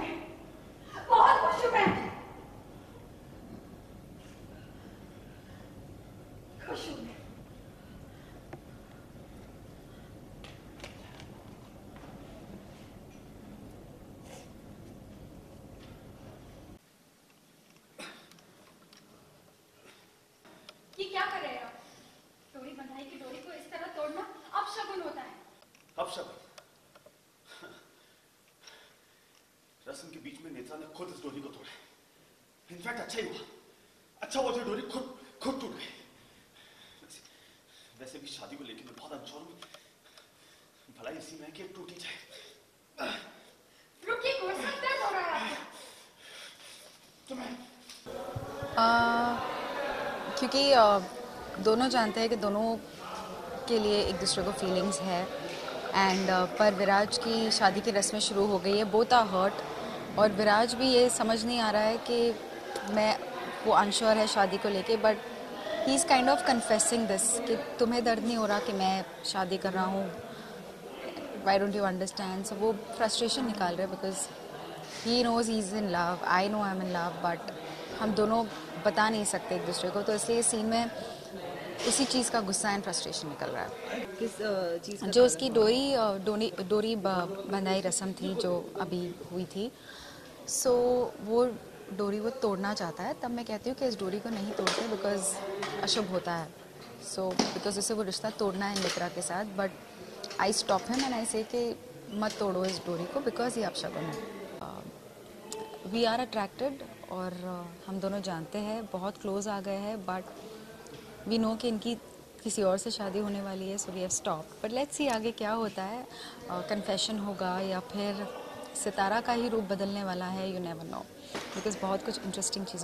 खुश हूँ मैं। खुश हूँ खुद इस डोरी को तोड़ा। इनफैक्ट अच्छा ही हुआ। अच्छा हुआ जो डोरी खुद खुद टूट गई। वैसे, वैसे भी शादी को लेकर मैं बहुत अनश्योर हूँ। भला इसी में कि टूटी जाए। रुकिए हो रहा है तुम्हें? आ, क्योंकि आ, दोनों जानते हैं कि दोनों के लिए एक दूसरे को फीलिंग्स है। एंड पर विराज की शादी की रस्में शुरू हो गई है। बोथ आर हर्ट और विराज भी ये समझ नहीं आ रहा है कि मैं, वो अनश्योर है शादी को लेके but he is kind of confessing this कि तुम्हें दर्द नहीं हो रहा कि मैं शादी कर रहा हूँ? Why don't you understand so वो फ्रस्ट्रेशन निकाल रहे because he knows is in love I know I am in love but हम दोनों बता नहीं सकते एक दूसरे को। तो इसलिए सीन में उसी चीज़ का गुस्सा एंड फ्रस्ट्रेशन निकल रहा है। किस चीज़ जो उसकी डोरी डोरी डोरी बंधाई रस्म थी जो अभी हुई थी। सो so, वो डोरी वो तोड़ना चाहता है तब मैं कहती हूँ कि इस डोरी को नहीं तोड़ते बिकॉज़ अशुभ होता है। सो बिकॉज़ उसे वो रिश्ता तोड़ना है मित्रा के साथ but I stop him and I say कि मत तोड़ो इस डोरी को बिकॉज़ ये अपशगुन है। वी आर अट्रैक्टेड और uh, हम दोनों जानते हैं बहुत क्लोज आ गए हैं बट वी नो कि इनकी किसी और से शादी होने वाली है so we have stop but let's see आगे क्या होता है। कन्फेशन uh, होगा या फिर सितारा का ही रूप बदलने वाला है यू नेवर नो बिकॉज़ बहुत कुछ इंटरेस्टिंग चीज़ें